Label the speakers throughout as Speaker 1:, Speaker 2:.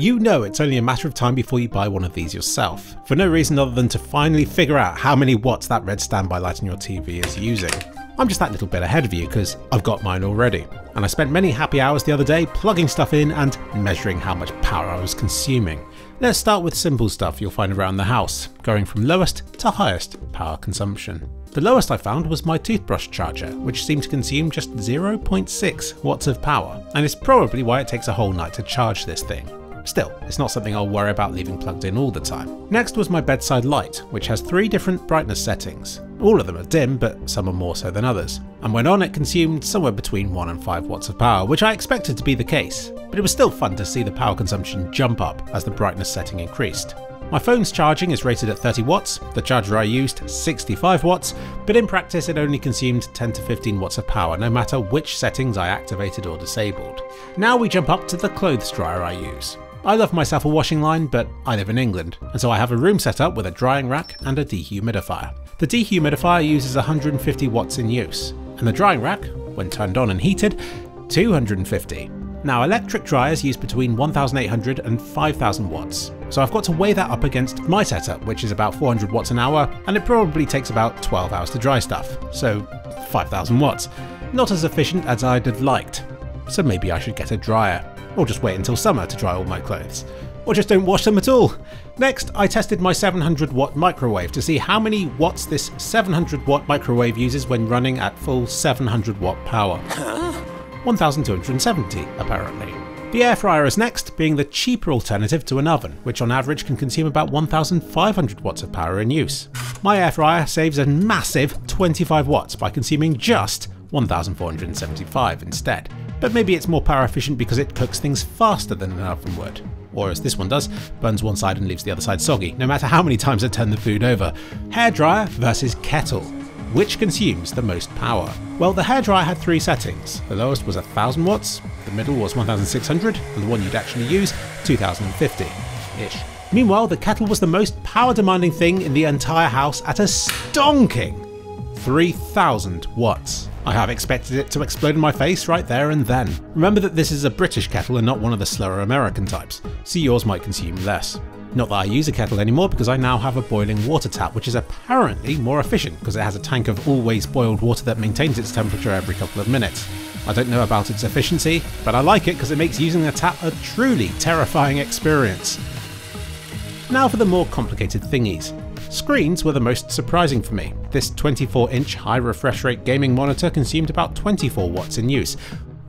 Speaker 1: You know it's only a matter of time before you buy one of these yourself, for no reason other than to finally figure out how many watts that red standby light on your TV is using. I'm just that little bit ahead of you because I've got mine already, and I spent many happy hours the other day plugging stuff in and measuring how much power I was consuming. Let's start with simple stuff you'll find around the house, going from lowest to highest power consumption. The lowest I found was my toothbrush charger, which seemed to consume just 0.6 watts of power, and is probably why it takes a whole night to charge this thing. Still, it's not something I'll worry about leaving plugged in all the time. Next was my bedside light, which has three different brightness settings. All of them are dim, but some are more so than others. And when on, it consumed somewhere between 1 and 5 watts of power, which I expected to be the case. But it was still fun to see the power consumption jump up as the brightness setting increased. My phone's charging is rated at 30 watts, the charger I used 65 watts, but in practice it only consumed 10 to 15 watts of power no matter which settings I activated or disabled. Now we jump up to the clothes dryer I use. I love myself a washing line, but I live in England, and so I have a room set up with a drying rack and a dehumidifier. The dehumidifier uses 150 watts in use, and the drying rack, when turned on and heated, 250. Now electric dryers use between 1800 and 5000 watts, so I've got to weigh that up against my setup which is about 400 watts an hour and it probably takes about 12 hours to dry stuff, so 5000 watts. Not as efficient as I'd have liked, so maybe I should get a dryer, or just wait until summer to dry all my clothes. Or just don't wash them at all. Next, I tested my 700 watt microwave to see how many watts this 700 watt microwave uses when running at full 700 watt power. 1270 apparently. The air fryer is next, being the cheaper alternative to an oven, which on average can consume about 1500 watts of power in use. My air fryer saves a massive 25 watts by consuming just 1475 instead. But maybe it's more power efficient because it cooks things faster than an oven would. Or as this one does, burns one side and leaves the other side soggy, no matter how many times I turn the food over. Hairdryer versus kettle. Which consumes the most power? Well, the hairdryer had three settings. The lowest was 1000 watts, the middle was 1600, and the one you'd actually use, 2050-ish. Meanwhile, the kettle was the most power demanding thing in the entire house at a stonking 3000 watts. I have expected it to explode in my face right there and then. Remember that this is a British kettle and not one of the slower American types, so yours might consume less. Not that I use a kettle anymore because I now have a boiling water tap, which is apparently more efficient because it has a tank of always boiled water that maintains its temperature every couple of minutes. I don't know about its efficiency, but I like it because it makes using a tap a truly terrifying experience. Now for the more complicated thingies. Screens were the most surprising for me. This 24 inch high refresh rate gaming monitor consumed about 24 watts in use,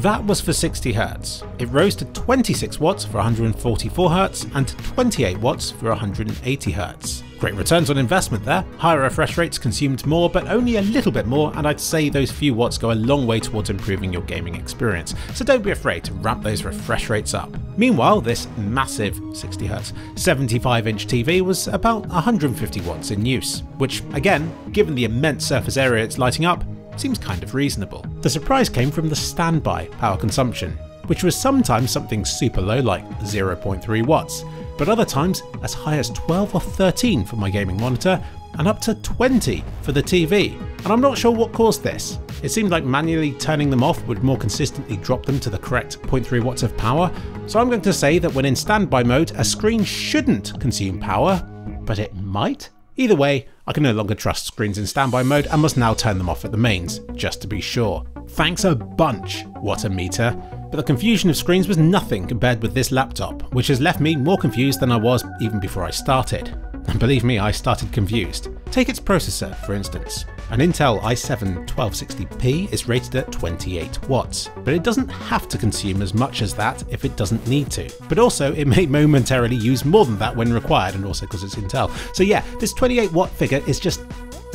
Speaker 1: that was for 60 Hz. It rose to 26 watts for 144 Hz and 28 watts for 180 Hz. Great returns on investment there. Higher refresh rates consumed more, but only a little bit more, and I'd say those few watts go a long way towards improving your gaming experience, so don't be afraid to ramp those refresh rates up. Meanwhile, this massive 60Hz 75 inch TV was about 150 watts in use, which, again, given the immense surface area it's lighting up, seems kind of reasonable. The surprise came from the standby power consumption, which was sometimes something super low like 0.3 watts, but other times as high as 12 or 13 for my gaming monitor and up to 20 for the TV. And I'm not sure what caused this. It seemed like manually turning them off would more consistently drop them to the correct 0.3 watts of power, so I'm going to say that when in standby mode, a screen shouldn't consume power, but it might? Either way, I can no longer trust screens in standby mode and must now turn them off at the mains, just to be sure. Thanks a bunch, what a meter. But the confusion of screens was nothing compared with this laptop, which has left me more confused than I was even before I started. And believe me, I started confused. Take its processor, for instance. An Intel i7 1260p is rated at 28 watts, but it doesn't have to consume as much as that if it doesn't need to. But also, it may momentarily use more than that when required, and also because it's Intel. So yeah, this 28 watt figure is just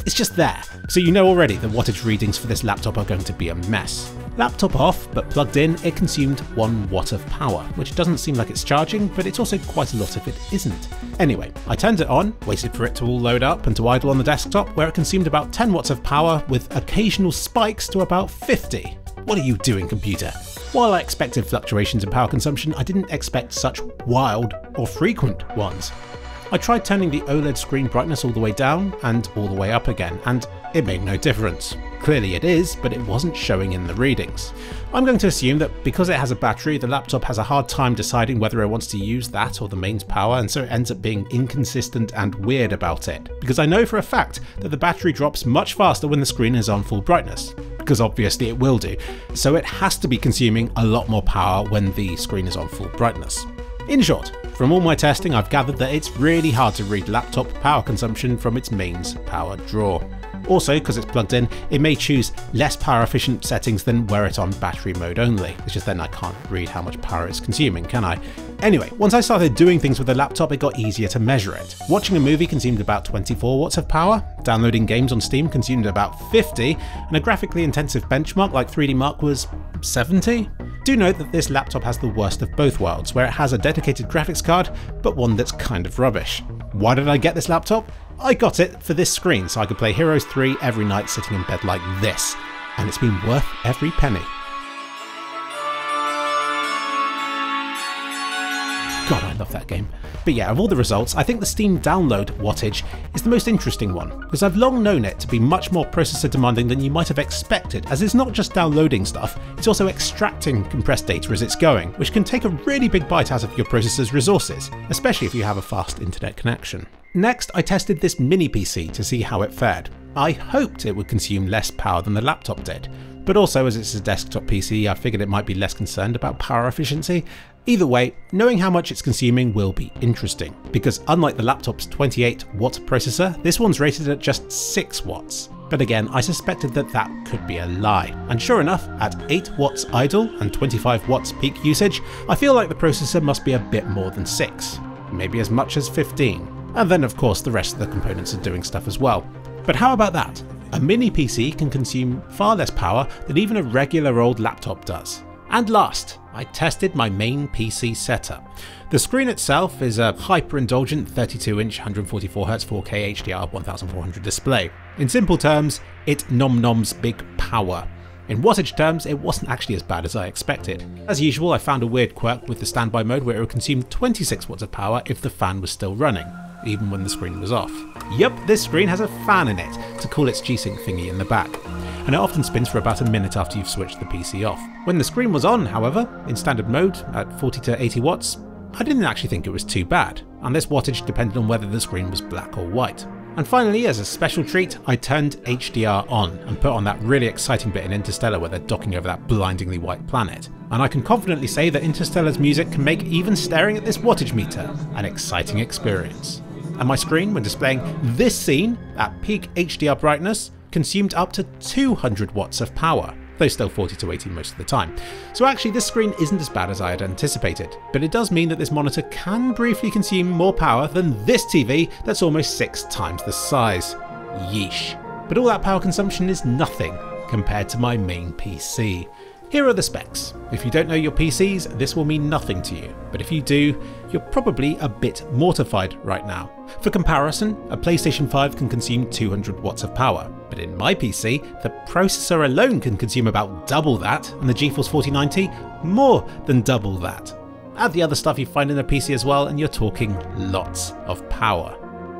Speaker 1: it's just there. So you know already the wattage readings for this laptop are going to be a mess. Laptop off, but plugged in, it consumed 1 watt of power, which doesn't seem like it's charging, but it's also quite a lot if it isn't. Anyway, I turned it on, waited for it to all load up and to idle on the desktop, where it consumed about 10 watts of power with occasional spikes to about 50. What are you doing, computer? While I expected fluctuations in power consumption, I didn't expect such wild or frequent ones. I tried turning the OLED screen brightness all the way down and all the way up again, and it made no difference. Clearly it is, but it wasn't showing in the readings. I'm going to assume that because it has a battery, the laptop has a hard time deciding whether it wants to use that or the mains power, and so it ends up being inconsistent and weird about it. Because I know for a fact that the battery drops much faster when the screen is on full brightness, because obviously it will do, so it has to be consuming a lot more power when the screen is on full brightness. In short, from all my testing I've gathered that it's really hard to read laptop power consumption from its mains power draw. Also, because it's plugged in, it may choose less power efficient settings than were it on battery mode only. It's just then I can't read how much power it's consuming, can I? Anyway, once I started doing things with the laptop, it got easier to measure it. Watching a movie consumed about 24 watts of power, downloading games on Steam consumed about 50, and a graphically intensive benchmark like 3DMark was 70? Do note that this laptop has the worst of both worlds, where it has a dedicated graphics card, but one that's kind of rubbish. Why did I get this laptop? I got it for this screen so I could play Heroes 3 every night sitting in bed like this, and it's been worth every penny. God, I love that game. But yeah, of all the results, I think the Steam download wattage is the most interesting one, because I've long known it to be much more processor demanding than you might have expected, as it's not just downloading stuff, it's also extracting compressed data as it's going, which can take a really big bite out of your processor's resources, especially if you have a fast internet connection. Next, I tested this mini PC to see how it fared. I hoped it would consume less power than the laptop did, but also as it's a desktop PC, I figured it might be less concerned about power efficiency. Either way, knowing how much it's consuming will be interesting, because unlike the laptop's 28 watt processor, this one's rated at just 6 watts. But again, I suspected that that could be a lie. And sure enough, at 8 watts idle and 25 watts peak usage, I feel like the processor must be a bit more than 6. Maybe as much as 15. And then of course the rest of the components are doing stuff as well. But how about that? A mini PC can consume far less power than even a regular old laptop does. And last, I tested my main PC setup. The screen itself is a hyper-indulgent 32-inch 144Hz 4K HDR 1400 display. In simple terms, it nom noms big power. In wattage terms, it wasn't actually as bad as I expected. As usual, I found a weird quirk with the standby mode where it would consume 26 watts of power if the fan was still running even when the screen was off. Yup, this screen has a fan in it to cool its G-Sync thingy in the back, and it often spins for about a minute after you've switched the PC off. When the screen was on, however, in standard mode at 40 to 80 watts, I didn't actually think it was too bad, and this wattage depended on whether the screen was black or white. And finally, as a special treat, I turned HDR on and put on that really exciting bit in Interstellar where they're docking over that blindingly white planet. And I can confidently say that Interstellar's music can make even staring at this wattage meter an exciting experience and my screen, when displaying this scene at peak HDR brightness, consumed up to 200 watts of power, though still 40 to 80 most of the time. So actually this screen isn't as bad as I had anticipated, but it does mean that this monitor can briefly consume more power than this TV that's almost 6 times the size. Yeesh. But all that power consumption is nothing compared to my main PC. Here are the specs. If you don't know your PCs, this will mean nothing to you, but if you do, you're probably a bit mortified right now. For comparison, a PlayStation 5 can consume 200 watts of power, but in my PC, the processor alone can consume about double that, and the GeForce 4090 more than double that. Add the other stuff you find in a PC as well, and you're talking lots of power,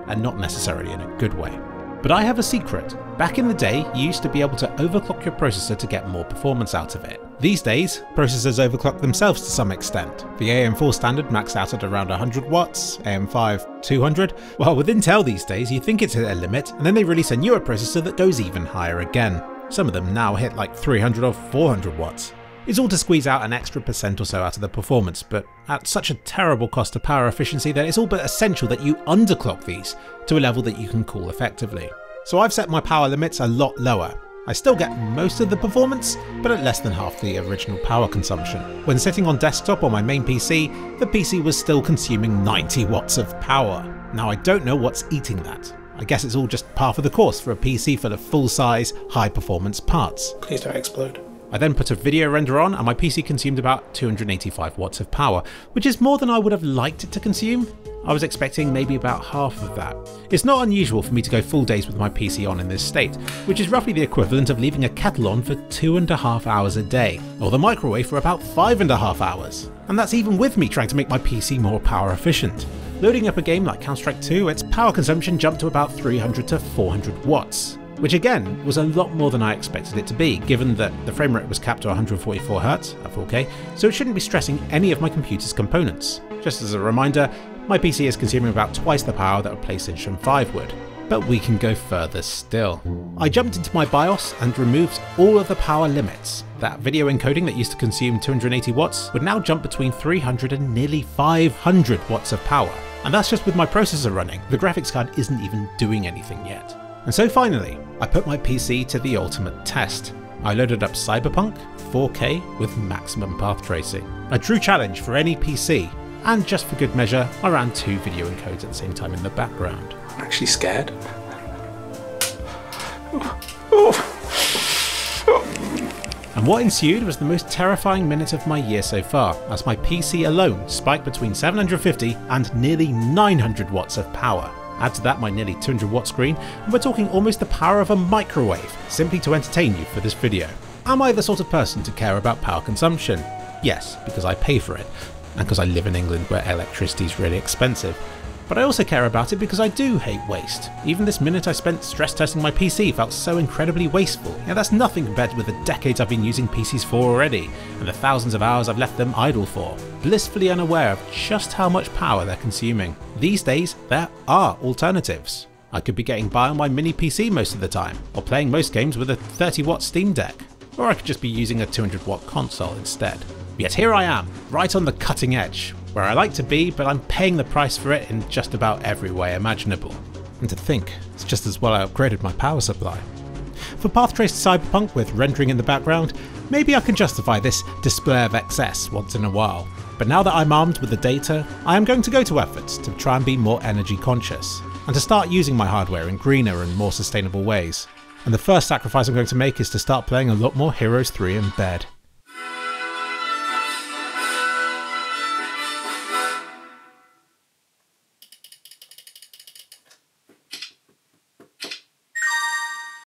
Speaker 1: and not necessarily in a good way. But I have a secret. Back in the day, you used to be able to overclock your processor to get more performance out of it. These days, processors overclock themselves to some extent. The AM4 standard maxed out at around 100 watts, AM5 200, while with Intel these days you think it's hit a limit and then they release a newer processor that goes even higher again. Some of them now hit like 300 or 400 watts. It's all to squeeze out an extra percent or so out of the performance, but at such a terrible cost of power efficiency that it's all but essential that you underclock these to a level that you can cool effectively. So I've set my power limits a lot lower. I still get most of the performance, but at less than half the original power consumption. When sitting on desktop on my main PC, the PC was still consuming 90 watts of power. Now I don't know what's eating that. I guess it's all just par for the course for a PC full of full-size, high-performance parts.
Speaker 2: Please don't explode.
Speaker 1: I then put a video render on and my PC consumed about 285 watts of power, which is more than I would have liked it to consume. I was expecting maybe about half of that. It's not unusual for me to go full days with my PC on in this state, which is roughly the equivalent of leaving a kettle on for two and a half hours a day, or the microwave for about five and a half hours. And that's even with me trying to make my PC more power efficient. Loading up a game like Counter-Strike 2, its power consumption jumped to about 300 to 400 watts. which again was a lot more than I expected it to be, given that the frame rate was capped to 144Hz at 4K, so it shouldn't be stressing any of my computer's components. Just as a reminder, my PC is consuming about twice the power that a PlayStation 5 would. But we can go further still. I jumped into my BIOS and removed all of the power limits. That video encoding that used to consume 280 watts would now jump between 300 and nearly 500 watts of power. And that's just with my processor running, the graphics card isn't even doing anything yet. And so finally, I put my PC to the ultimate test. I loaded up Cyberpunk 4K with maximum path tracing. A true challenge for any PC, and just for good measure, I ran two video encodes at the same time in the background.
Speaker 2: I'm actually scared.
Speaker 1: And what ensued was the most terrifying minute of my year so far, as my PC alone spiked between 750 and nearly 900 watts of power. Add to that my nearly 200 watt screen, and we're talking almost the power of a microwave, simply to entertain you for this video. Am I the sort of person to care about power consumption? Yes, because I pay for it, and because I live in England where electricity is really expensive. But I also care about it because I do hate waste. Even this minute I spent stress testing my PC felt so incredibly wasteful. Yeah, that's nothing compared with the decades I've been using PCs for already, and the thousands of hours I've left them idle for, blissfully unaware of just how much power they're consuming. These days, there are alternatives. I could be getting by on my mini PC most of the time, or playing most games with a 30 watt Steam Deck, or I could just be using a 200 watt console instead. Yet here I am, right on the cutting edge, where I like to be, but I'm paying the price for it in just about every way imaginable. And to think, it's just as well I upgraded my power supply. For path traced cyberpunk with rendering in the background, maybe I can justify this display of excess once in a while. But now that I'm armed with the data, I am going to go to efforts to try and be more energy conscious, and to start using my hardware in greener and more sustainable ways. And the first sacrifice I'm going to make is to start playing a lot more Heroes 3 in bed.